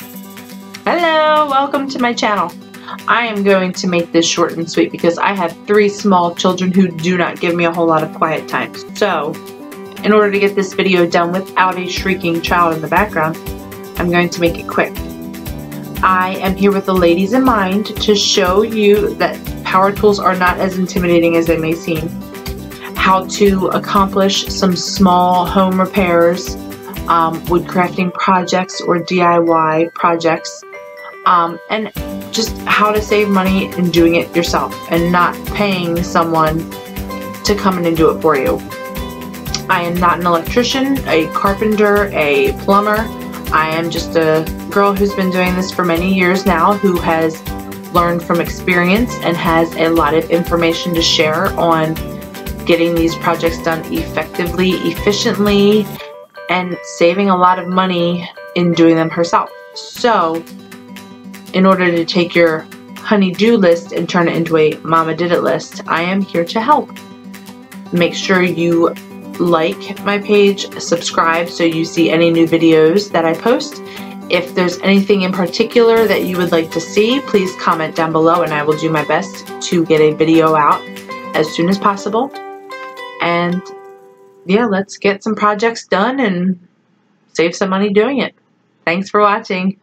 Hello, welcome to my channel. I am going to make this short and sweet because I have three small children who do not give me a whole lot of quiet time. So, in order to get this video done without a shrieking child in the background, I'm going to make it quick. I am here with the ladies in mind to show you that power tools are not as intimidating as they may seem. How to accomplish some small home repairs, um, woodcrafting projects or DIY projects, um, and just how to save money in doing it yourself and not paying someone to come in and do it for you. I am not an electrician, a carpenter, a plumber. I am just a girl who's been doing this for many years now who has learned from experience and has a lot of information to share on getting these projects done effectively, efficiently, and saving a lot of money in doing them herself. So, in order to take your honey-do list and turn it into a mama did it list, I am here to help. Make sure you like my page, subscribe so you see any new videos that I post. If there's anything in particular that you would like to see, please comment down below and I will do my best to get a video out as soon as possible. And yeah, let's get some projects done and save some money doing it. Thanks for watching.